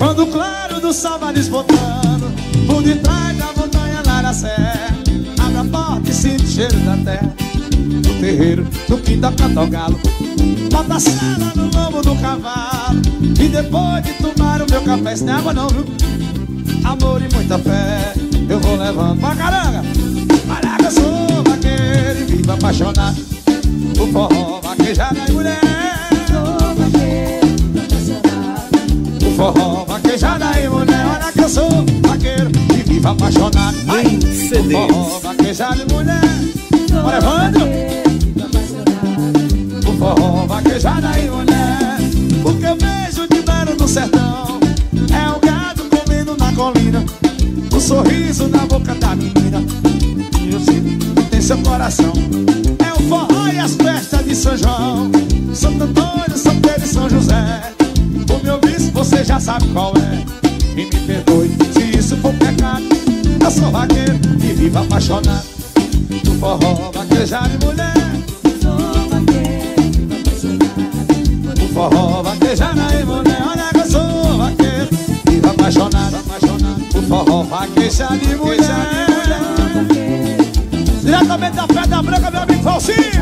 Quando o claro do sol vai desbotando Por detrás da montanha lá na serra Abre a porta e sinto o cheiro da terra No terreiro, no quintal canta o galo Bota a sala no lombo do cavalo E depois de tomar o meu café Sem água não, viu? Amor e muita fé Eu vou levando pra caranga. Olha eu sou vaqueiro e vivo apaixonado O forró vaquejada e mulher. Sou vaqueiro, apaixonado O forró sou vaqueiro e vivo apaixonado. O CDs. forró vaquejada e mulher. Olha, Evandro! O forró vaquejada e mulher. Porque eu vejo de mano no sertão. É o gado comendo na colina. O sorriso na boca da menina. E eu sei que tem seu coração. É o forró e as festas de São João. Santo Antônio, São Pedro e São José. O meu vício você já sabe qual é E me perdoe. Se isso for pecado Eu sou vaqueiro e vivo apaixonado. Do forró vaquejada e mulher. Sou vaqueiro, apaixonado O forró vaquejada e mulher. Olha que eu sou vaqueiro Vivo apaixonado, apaixonado forró vaquejada e mulher. Diretamente da Pedra Branca, meu amigo Falsinho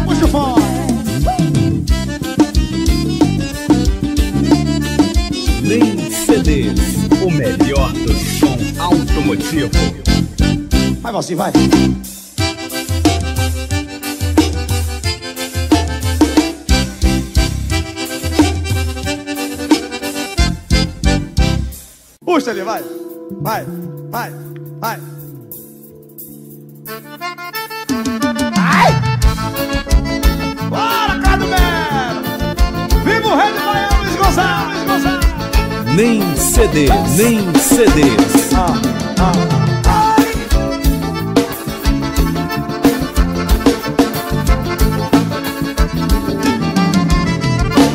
automotivo. Vai, Valsinho, vai. Puxa ali, vai. Vai, vai, vai Nem CDs. Nem CDs. Ah, ah!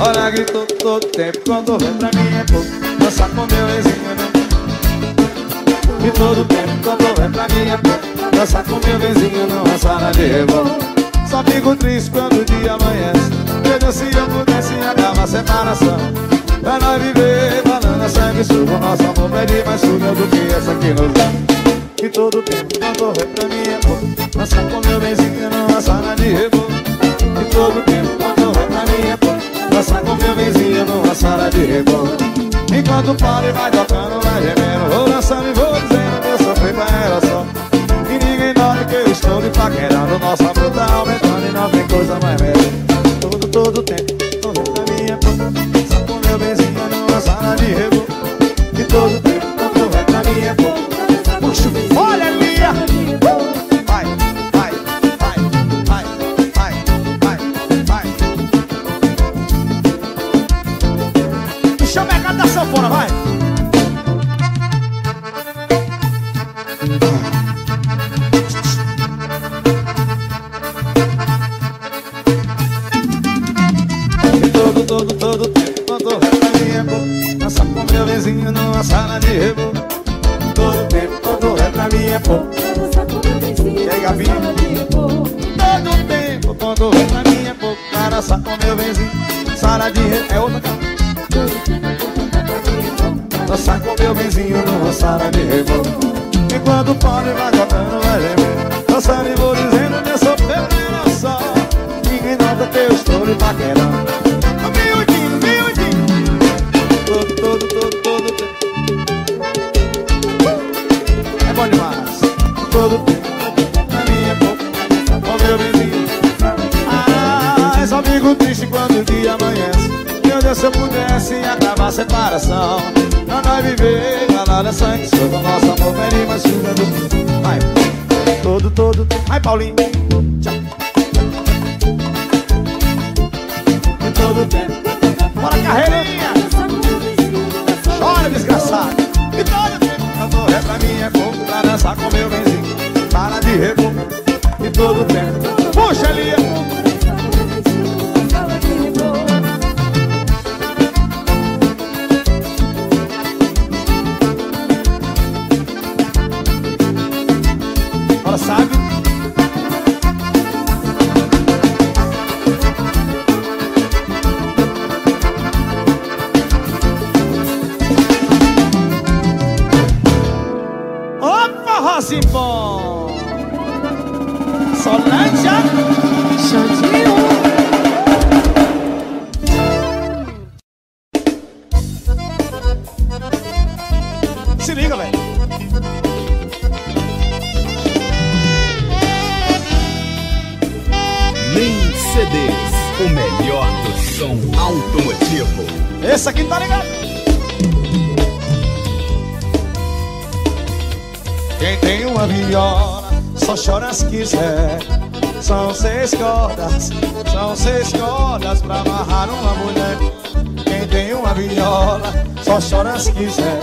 Olha, gritou todo tempo quando vem pra mim é pouco Dançar com meu vizinho não E todo tempo quando vem pra mim é pouco Dançar com meu vizinho numa sala de reboco Só fico triste quando o dia amanhece Veja se eu pudesse acabar a separação Pra nós viver, banana, sangue, suco Nosso amor pede mais suga do que essa que nos dá. E todo tempo quando vem pra mim é pouco Dançar com meu vizinho numa sala de reboco E todo tempo quando vem pra mim é pouco com meu vizinho numa sala de reboco Enquanto o pare vai tocando, vai gemendo Vou dançando e vou dizendo eu sofri pra ela só. E ninguém nota que eu estou lhe paquerando Nosso amor tá aumentando e não tem coisa mais velha Todo, todo tempo, todo pra mim é meu vizinho numa sala de reboco E todo tempo, todo vai pra mim é Puxa, olha Lia! Meu vizinho numa sala de reboco Enquanto o pode vai tocando, vai gemer Dançando e vou dizendo que eu sou febrero só Ninguém nota que eu estou lhe paquerando Ô, Miudinho, miudinho. Todo, todo, todo, todo É bom demais. Todo tempo. Pra mim é pouco Com meu vizinho. Ah, só fico triste quando o dia amanhece. Meu Deus, se eu pudesse acabar a separação Nós viver, calada sangue Sobre o nosso amor, pede mais chuva do Vai, todo, todo, vai Paulinho. Tchau. E todo tempo. Bora carreirinha. Chora desgraçado. E todo tempo Cantor é pra mim é pouco Pra dançar com meu benzinho. Para de reboco E todo tempo são seis cordas pra amarrar uma mulher. Quem tem uma viola só chora se quiser.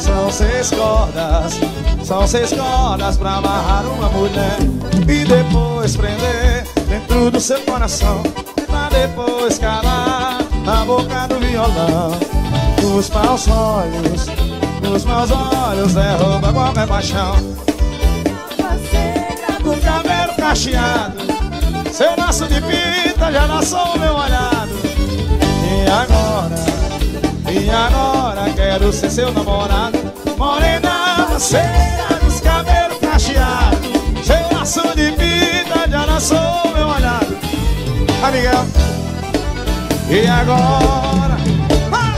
São seis cordas, são seis cordas pra amarrar uma mulher e depois prender dentro do seu coração. Pra depois calar a boca do violão. Os maus olhos, os maus olhos derruba qualquer paixão. O cabelo cacheado, seu laço de fita já laçou o meu olhado. E agora, e agora quero ser seu namorado. Morena, maceira dos cabelos cacheados, seu laço de fita já laçou o meu olhado. Miguel. E agora? Ah!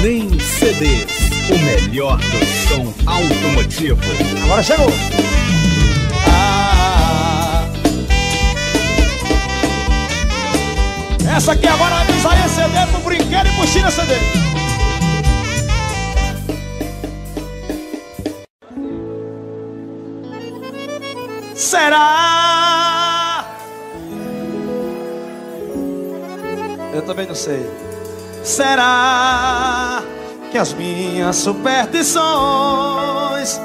Nem CDs. O melhor do som automotivo. Agora chegou. Essa aqui agora vai pisar em CD pro brinquedo e mochila CD. Será? Eu também não sei. Será que as minhas superstições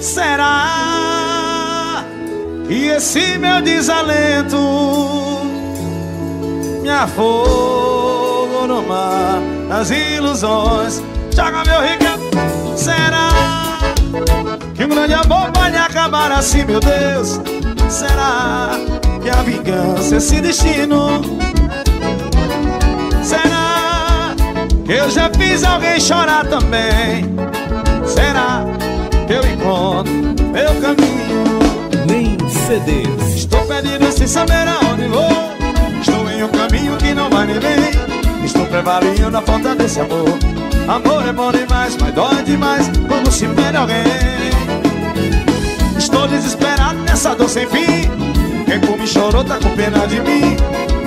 Será que esse meu desalento me afogou no mar das ilusões? Joga meu rica, será que um grande amor pode acabar assim, meu Deus? Será que a vingança é esse destino? Será que eu já fiz alguém chorar também? Será que eu encontro meu caminho? Nem CDs. Estou perdido sem saber aonde vou. Em um caminho que não vai nem vem. Estou prevalendo na falta desse amor. Amor é bom demais, mas dói demais quando se perde alguém. Estou desesperado nessa dor sem fim. Quem por me chorou tá com pena de mim.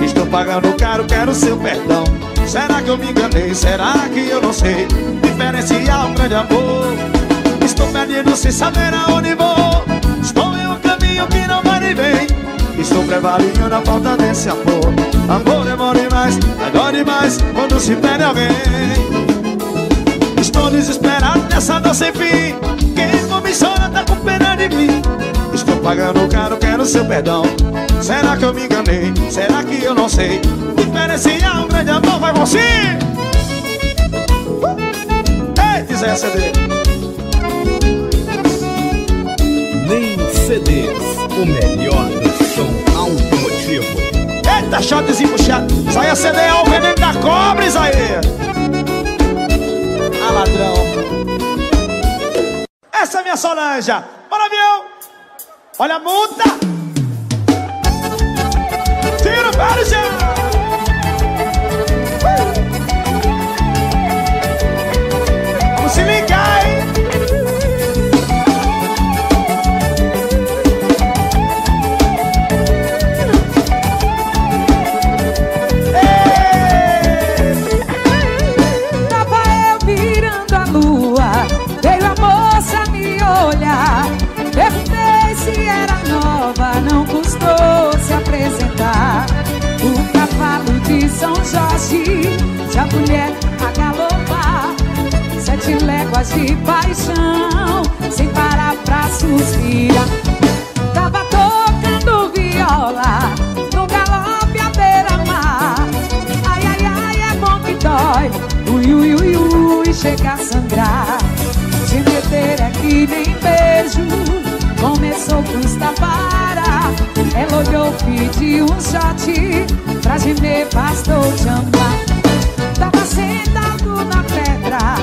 Estou pagando caro, quero seu perdão. Será que eu me enganei? Será que eu não sei diferenciar um grande amor? Estou perdido sem saber aonde vou. Estou em um caminho que não vai nem vem. Estou prevalendo na falta desse amor. Amor é bom demais, é dói demais quando se perde alguém. Estou desesperado nessa dor sem fim. Quem chora tá com pena de mim. Estou pagando caro, quero seu perdão. Será que eu me enganei? Será que eu não sei? Diferenciar um grande amor vai você. Uh! Ei, quiser CD. Nem CDs. O melhor. Eita, shotzinho puxado. Sai a CD é o veneno da cobra, Isaías. Ah, ladrão. Essa é minha Solange. Bora, avião. Olha a multa. Tira o pé. Vamos se ligar, Jorge, se a mulher a galopar. Sete léguas de paixão, sem parar pra suspirar. Tava tocando viola, no galope à beira-mar. Ai, ai, ai, é bom que dói. Ui, ui, ui, ui, chega a sangrar. Te meter é que nem beijo. Começou, custa para. Ela olhou, pediu um shot. Pra te ver bastou te amar Tava sentado na pedra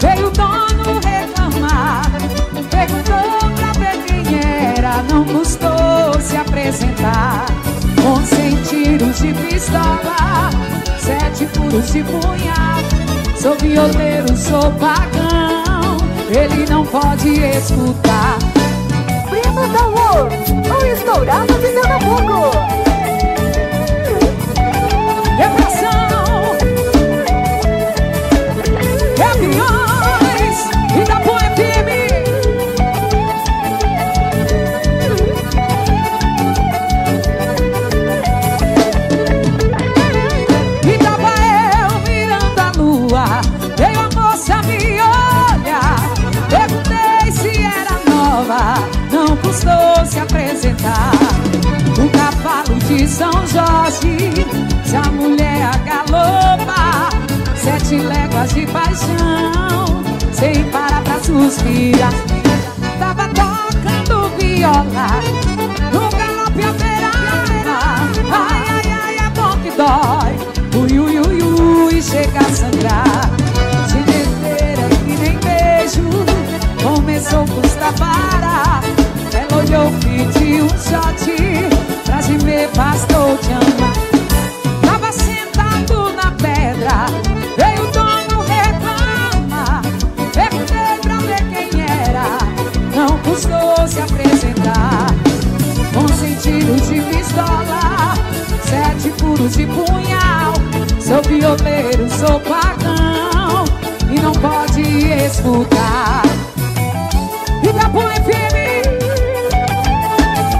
Veio o dono reclamar. Perguntou pra ver quem era Não custou se apresentar. Com cem tiros de pistola Sete furos de punhal Sou violeiro, sou pagão Ele não pode escutar. Primo da World, ou estourada de Pernambuco. De São Jorge. Se a mulher agalopa Sete léguas de paixão Sem parar pra suspirar. Tava tocando viola No galope a beirada Ai, ai, ai, é bom que dói. Ui, ui, ui, ui, chega a sangrar. Chineteira que nem beijo Começou custa para Ela olhou, pediu um shot Pra gemer, bastou te amar. Tava sentado na pedra Veio o dono reclama Perguntei pra ver quem era Não custou se apresentar. Com sentido de pistola Sete furos de punhal. Sou violeiro, sou pagão E não pode escutar. Itapuã FM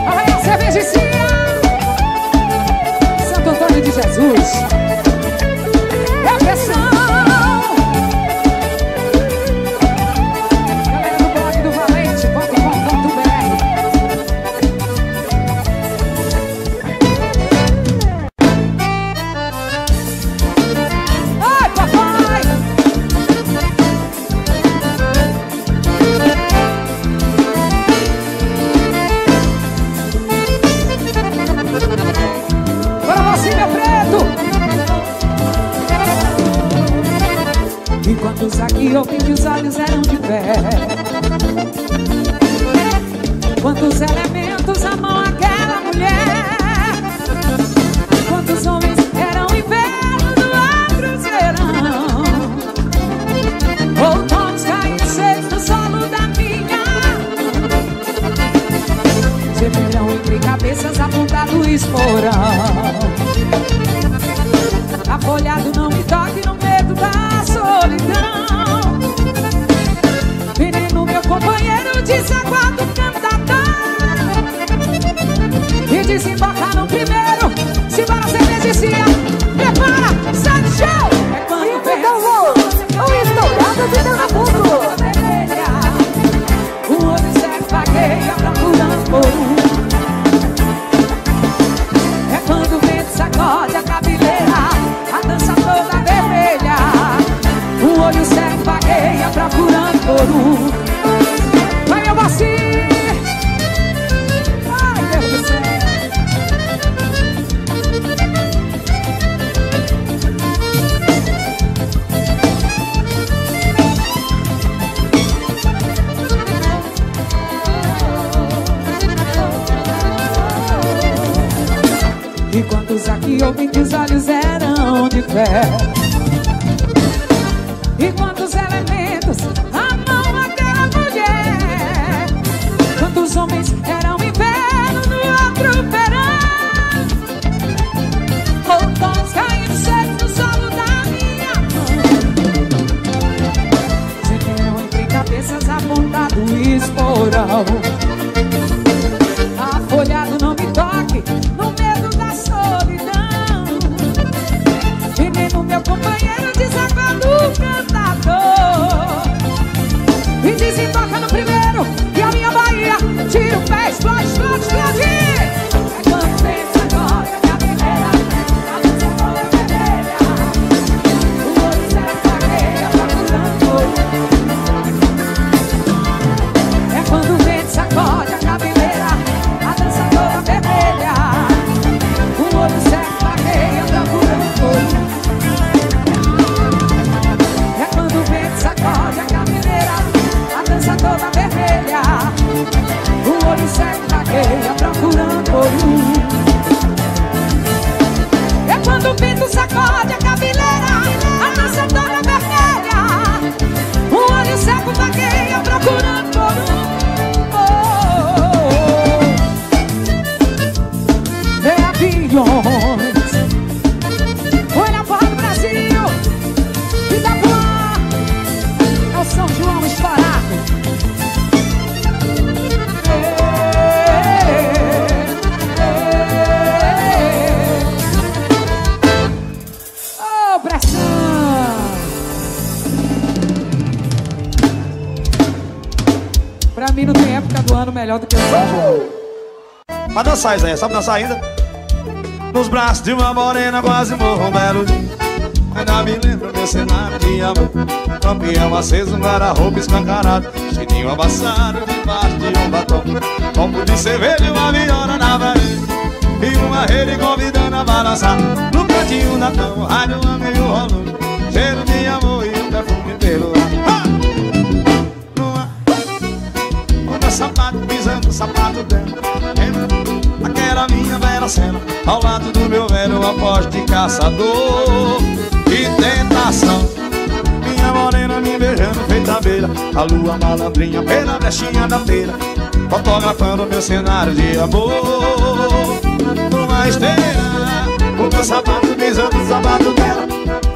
Arraial Cervejicinha Santo Antônio Enquanto os aqui ouvem que os olhos eram de pé. Quantos elementos amam aquela mulher? Quantos homens eram inverno no outro verão? Outonos caídos secos no solo da minha Gemerão entre cabeças apontado o esporão. Afolhado não me toque no medo da solidão desaguado cantador E desemboca no primeiro. Simbora, cervejicinha Prepara, sai do show É quando War, o estourado de vermelha O olho cego vagueia procurando por um É quando o vento sacode a cabeleira A dança toda vermelha. O olho cego vagueia procurando por um Pra dançar, Zé, sabe dançar ainda? Nos braços de uma morena quase morro um belo dia. Ainda me lembro meu cenário de amor. Campeão aceso, um guarda-roupa escancarado. Chininho abaçado debaixo de um batom. Copo de cerveja e uma viola na parede E uma rede convidando a balançar. No cantinho da cama, rádio a meio rolando Cheiro de amor e um perfume pelo ar. O meu sapato pisando o sapato dela Aquela minha velha cena Ao lado do meu velho após de caçador Que tentação. Minha morena me beijando feita abelha A lua malandrinha pela brechinha da feira Fotografando meu cenário de amor. Numa esteira O meu sapato pisando o sapato dela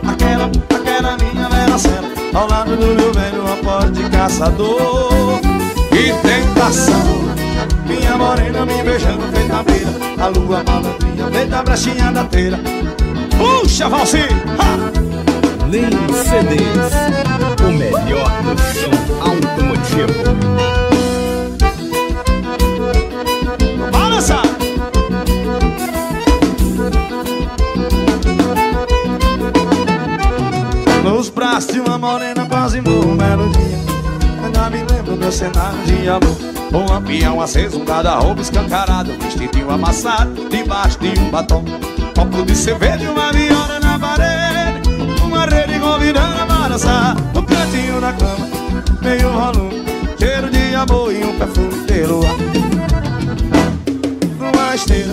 Aquela, aquela minha velha cena Ao lado do meu velho após de caçador Que tentação minha morena me beijando feita beira A lua malandrinha feita brechinha da teira Puxa, Valci! Lin CDs, o melhor do som automotivo. Balança! Nos braços de uma morena quase morro um belo dia Ainda me lembro meu cenário de amor Um lampião aceso, um guarda-roupa escancarado Um vestidinho amassado, debaixo de um batom. Copo de cerveja e uma viola na parede Uma rede convidando a balançar No cantinho da cama, meio volume Cheiro de amor e um perfume pelo ar numa esteira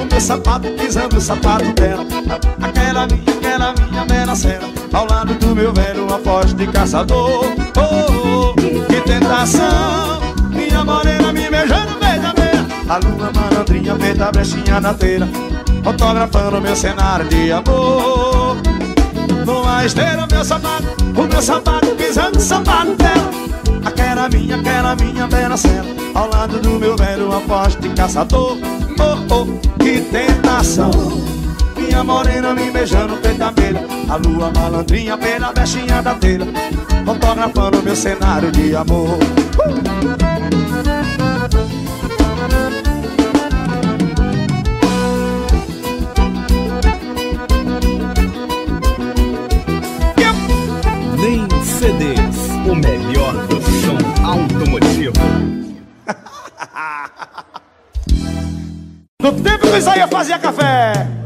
O meu sapato pisando o sapato dela. Aquela minha, aquela minha bela cena Ao lado do meu velho, uma foz de caçador. Oh, oh, oh, que tentação Minha morena me beijando beija beira A lua malandrinha feita a brechinha na teira Fotografando meu cenário de amor. Numa esteira, meu sapato O meu sapato pisando o sapato dela. Aquela minha, aquela minha bela cena Ao lado do meu velho aposto de caçador. Oh, oh, que tentação. Minha morena me beijando feita abelha A lua malandrinha pela bechinha da telha Fotografando meu cenário de amor. Lin No tempo que eu saía fazia café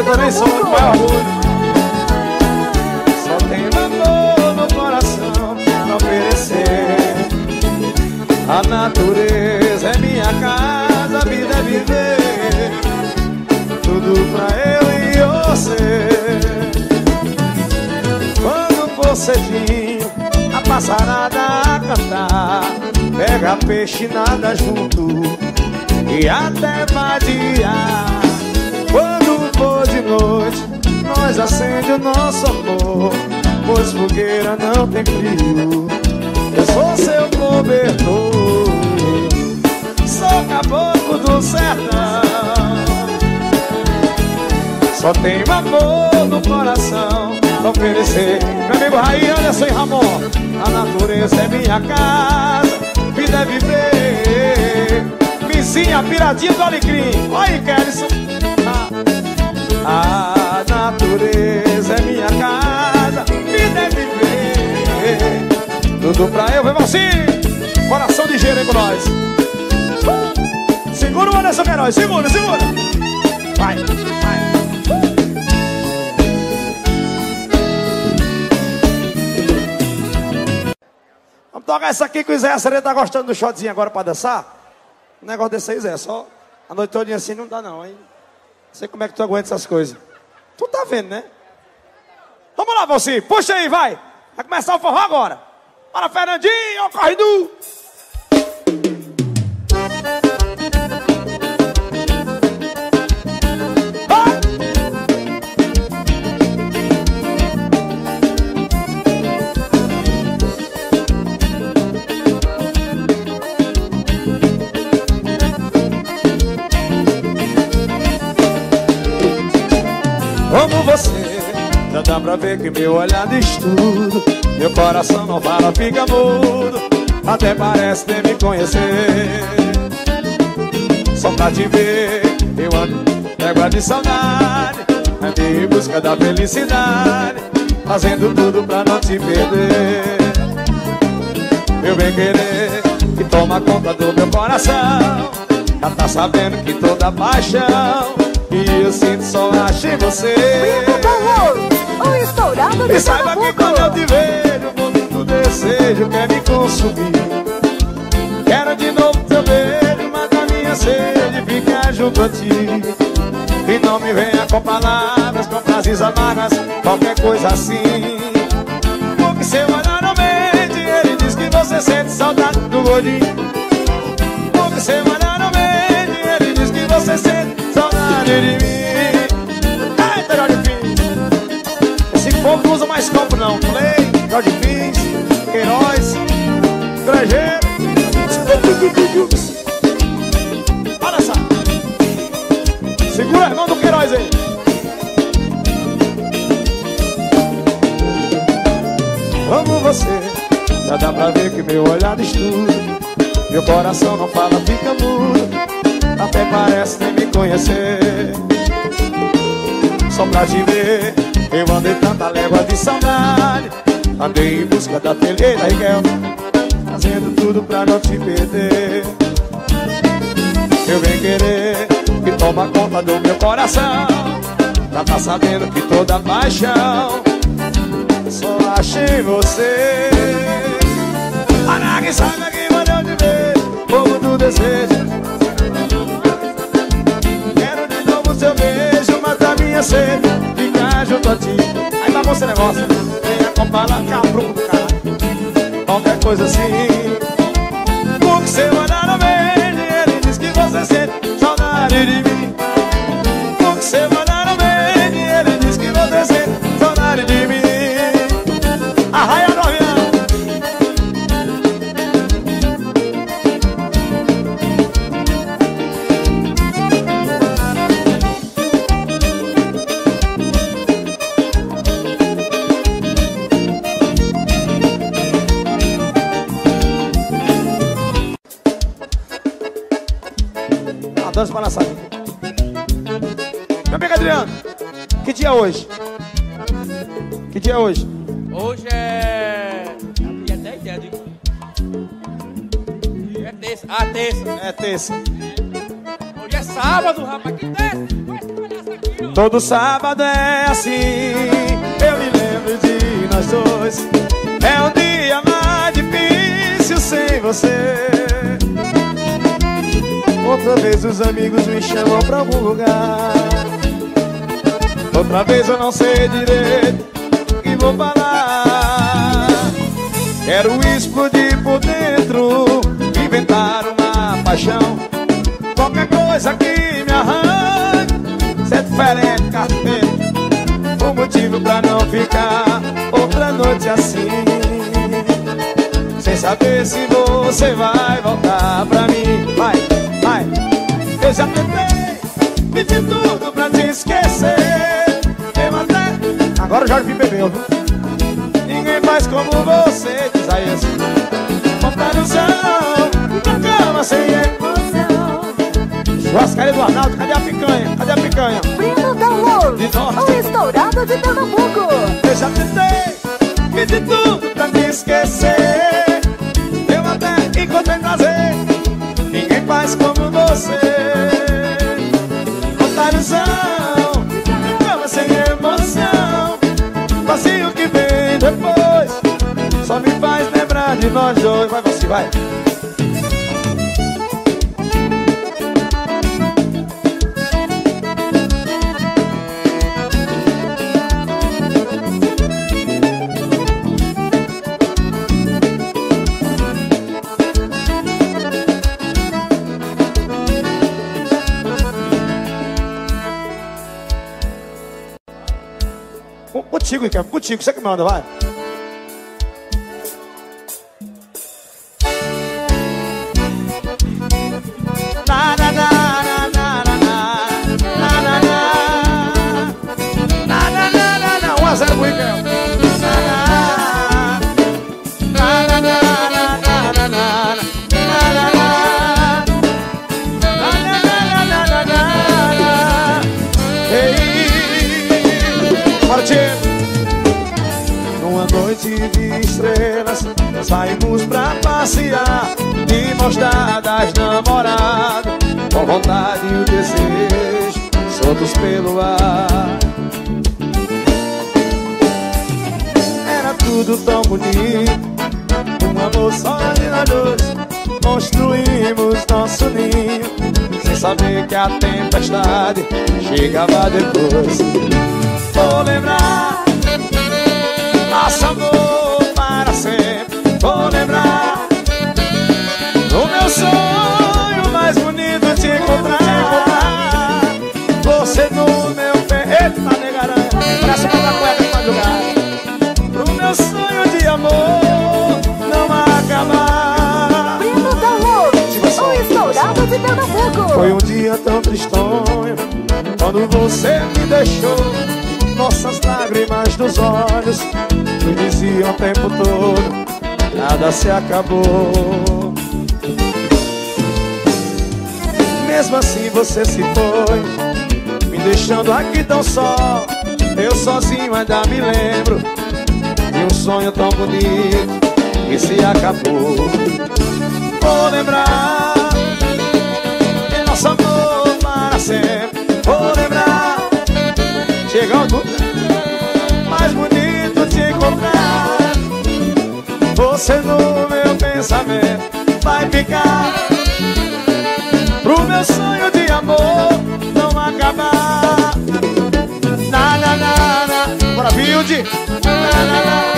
Eu também sou muito orgulho. Só tenho amor no coração pra oferecer. A natureza é minha casa, a vida é viver. Tudo pra eu e você. Quando for cedinho, a passarada a cantar. Pega peixe, nada junto e até vadiar. Noite, nós acende o nosso amor. Pois fogueira não tem frio. Eu sou seu cobertor. Sou caboclo do sertão. Só tenho amor no coração pra oferecer. Meu amigo Raí, Anderson e Ramon. A natureza é minha casa, vida é viver. Vizinha, piradinha do Alecrim. Olha aí, Kellyson. A natureza é minha casa, vida é viver. Tudo pra eu, vem assim. Coração de gelo aí com nós. Uh! Segura o Anderson Queiroz, segura, segura. Vai, vai. Vamos tocar essa aqui que o Zé Serena tá gostando do shotzinho agora pra dançar. Um negócio desse aí, Zé, só a noite toda assim não dá não, hein? Sei como é que tu aguenta essas coisas. Tu tá vendo, né? Vamos lá, você, puxa aí, vai. Vai começar o forró agora. Bora, Fernandinho, corre do... Você, já dá pra ver que meu olhar diz tudo. Meu coração não fala, fica mudo. Até parece ter me conhecer. Só pra te ver, eu ando pego de saudade. Andei em busca da felicidade, fazendo tudo pra não te perder. Meu bem querer, que toma conta do meu coração. Já tá sabendo que toda paixão e eu sinto só acho em você. Brito do Ouro, o estourado de E saiba que quando eu te vejo, o bonito desejo quer me consumir. Quero de novo teu beijo, matar minha sede, ficar junto a ti. E não me venha com palavras, com frases amargas, qualquer coisa assim. Porque seu olhar não mente, ele diz que você sente saudade do gordinho. Porque seu olhar não mente, ele diz que você sente de mim. Eita, Jorge Pins. Esse povo não usa mais copo não. Play, Jorge Pins, Queiroz, Grangeiro. Olha só. Segura a mão do Queiroz aí. Amo você, já dá pra ver que meu olhar tudo. Meu coração não fala, fica mudo. Até parece nem me conhecer. Só pra te ver, eu andei tanta légua de saudade. Andei em busca da peleira, Miguel. Fazendo tudo pra não te perder. Eu bem querer que toma conta do meu coração. Já tá sabendo que toda paixão só achei você. Arague, sabe que quando eu te ver, fogo do desejo. Quero de novo seu beijo, matar minha sede, ficar junto a ti. Aí bagunça o negócio, venha com bala, caralho. Qualquer coisa assim. Porque seu olhar não vende, ele diz que você sente saudade de mim. Dia é hoje? Que dia é hoje? Hoje é. Dia 10 dias, digo. É terça. Ah, terça. É terça. Hoje é sábado, rapaz. Que terça? Todo sábado é assim, eu me lembro de nós dois. É um dia mais difícil sem você. Outra vez os amigos me chamam pra algum lugar. Outra vez eu não sei direito o que vou falar. Quero explodir por dentro, inventar uma paixão. Qualquer coisa que me arranque, ser diferente, carteiro. Um motivo pra não ficar outra noite assim. Sem saber se você vai voltar Ninguém faz como você, diz aí assim. Montar no salão, na cama sem emoção. Churrascaria do Arnaldo, cadê a picanha? Cadê a picanha? Ouro, De norte. o estourado de Pernambuco. Eu já tentei, pedi tudo de nós dois. Vai você, vai. Contigo, Ricardo, contigo. Você que manda, vai. Vontade e o desejo Soltos pelo ar. Era tudo tão bonito Um amor só de nós dois. Construímos nosso ninho Sem saber que a tempestade Chegava depois. Vou lembrar nosso amor para sempre. Vou lembrar Do meu sonho Foi um dia tão tristonho Quando você me deixou Nossas lágrimas dos olhos Me diziam o tempo todo Nada se acabou. Mesmo assim você se foi Me deixando aqui tão só Eu sozinho ainda me lembro De um sonho tão bonito Que se acabou. Vou lembrar Chegando. Mais bonito te encontrar. Você no meu pensamento Vai ficar. Pro meu sonho de amor Não acabar. Na, na, na, na. Bora, Build Na, na, na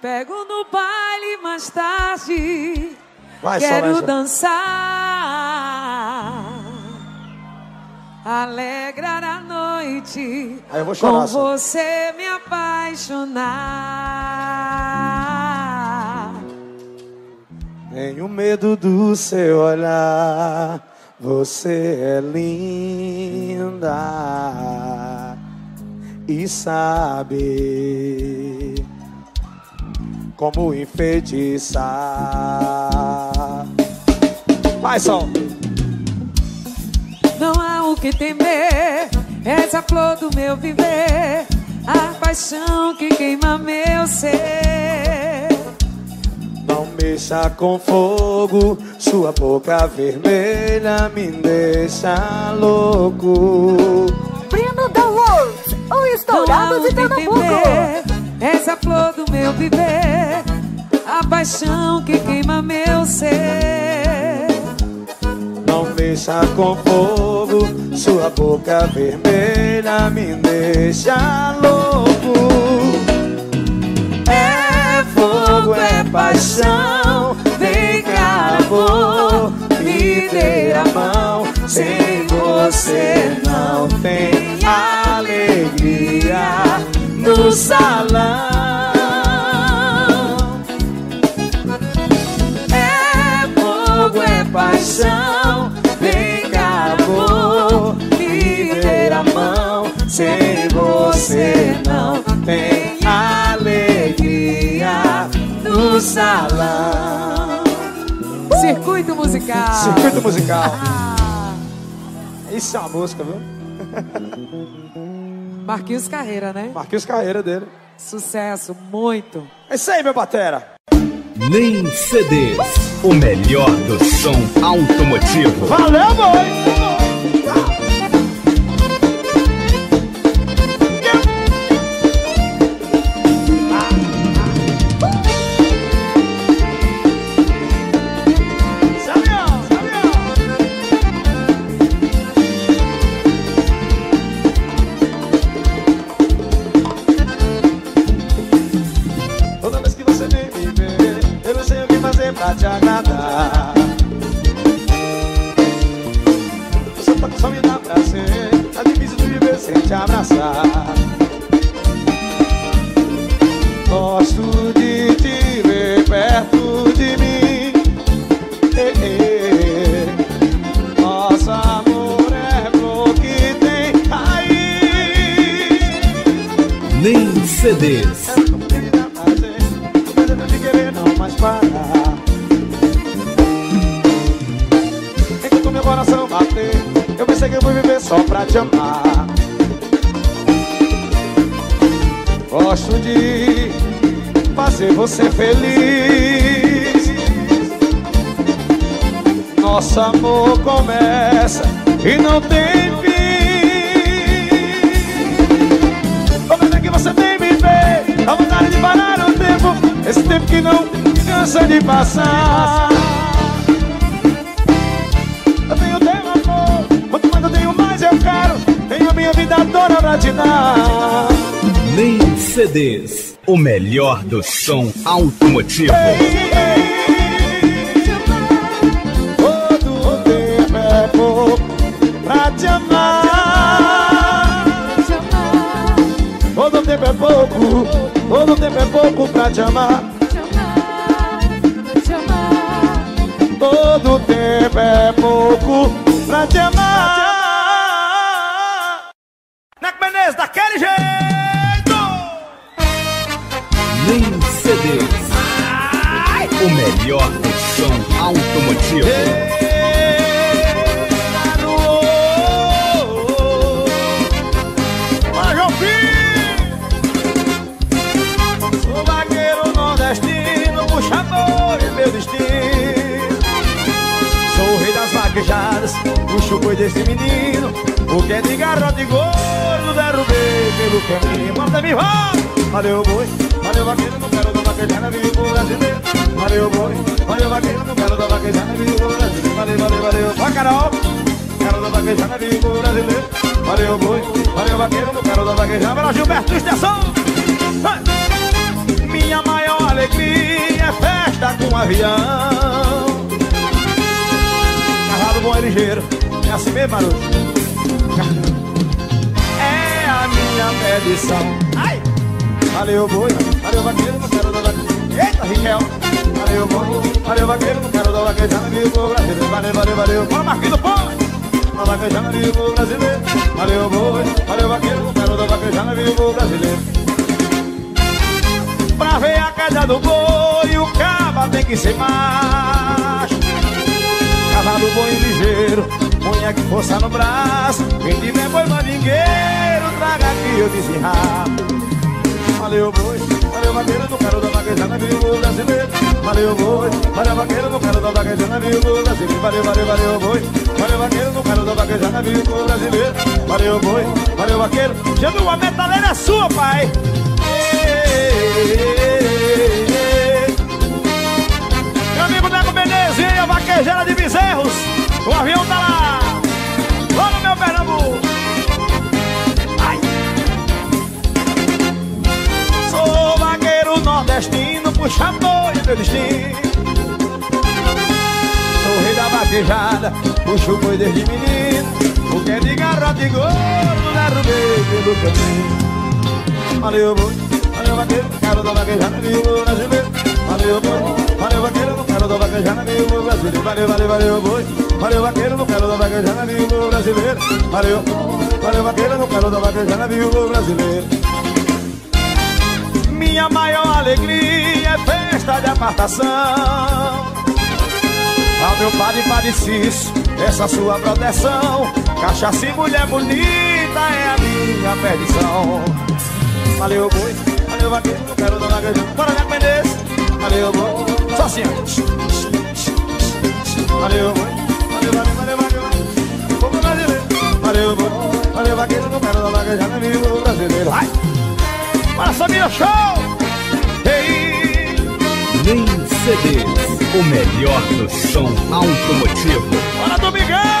pego no baile mais tarde. Vai, Quero Solange. dançar, alegrar a noite, Aí eu vou chorar, com só. você me apaixonar. Tenho medo do seu olhar. Você é linda e sabe como enfeitiçar. Vai, sol. Não há o que temer, essa flor do meu viver, a paixão que queima meu ser. Não mexa com fogo, sua boca vermelha me deixa louco. Primo da Luz, o Não há estourado o de Pernambuco. Essa flor do meu viver, a paixão que queima meu ser. Não mexa com fogo, sua boca vermelha me deixa louco. É fogo, é paixão, vem cá, amor, me dê a mão. Sem você não tem alegria no salão. É fogo, é paixão. Vem cá, amor, me dê a mão. Sem você não tem alegria no salão. Circuito musical. Circuito musical. Isso é uma música, viu? Marquinhos Carreira, né? Marquinhos Carreira dele. Sucesso, muito. É isso aí, meu batera. Nem CDs, o melhor do som automotivo. Valeu, boi! Parar Enquanto meu coração bater Eu pensei que eu fui viver só pra te amar Gosto de fazer você feliz. Nosso amor começa e não tem Esse tempo que não cansa de passar Eu tenho teu amor Quanto mais eu tenho mais eu quero Tenho a minha vida toda pra te dar Nem CDs. O melhor do som automotivo. Todo Todo tempo é pouco pra te amar te amar, te amar. Todo Valeu, boi, valeu, vaqueiro, não quero da vaquejada. Para Gilberto Estação! Minha maior alegria é festa com avião. Cavalo bom e ligeiro, é assim mesmo, Marujo? É a minha medição. Ai! Valeu, boi, valeu, vaqueiro, não quero dar vaqueiro. Eita, Riquel! Valeu, boi, valeu, vaqueiro, não quero dar vaquejada, viu o brasileiro. Valeu, valeu, valeu. Bora, Marquinhos do Pão! Uma vaquejada, viu o brasileiro. Valeu, boi, valeu, vaqueiro, quero dar vaquejada, viu o brasileiro. Pra ver a queda do boi, o caba tem que ser macho. Cavalo bom e ligeiro, punha que força no braço. Quem tiver boi mandingueiro, traga aqui eu desenrabo. Valeu, boi, valeu, vaqueiro, não quero dar vaquejada, viu brasileiro. Valeu, boi, valeu, vaqueiro, não quero dar vaquejada, viu brasileiro. Valeu, valeu, valeu, boi, valeu, vaqueiro, não quero dar vaquejada, viu brasileiro. Valeu, boi, valeu, vaqueiro. Jesus, a metaleira é sua, pai. Meu amigo Nego Benezinho, a vaquejada de bezerros. O avião tá lá. Nordestino, puxador de meu destino. Sou rei da vaquejada, puxo boi desde menino. O que é de garrote e gordo, derrubei pelo caminho. Valeu, boi, valeu, vaqueiro, quero da vaquejada, viu o brasileiro. Valeu, boi, valeu, vaqueiro, não quero da vaquejada, viu o brasileiro. Valeu, valeu, valeu, boi, valeu, vaqueiro, não quero da vaquejada, viu o brasileiro. Valeu, valeu, vaqueiro, não quero da vaquejada, viu o brasileiro. Minha maior alegria é festa de apartação. Ao meu padre Cício, essa sua proteção Cachaça e mulher bonita é a minha perdição. Valeu, boi, valeu, vaqueiro, não quero dar vaquejão Bora, Neco Menezes, valeu, boi. Só assim, ó. Valeu, boi, valeu, valeu, valeu, valeu Fogo brasileiro, valeu, boi. Valeu, vaqueiro, não quero dar vaquejão Amigo brasileiro, vai Bora, Samira, show Ei, Nem CDs. O melhor do som automotivo. bora, Domingão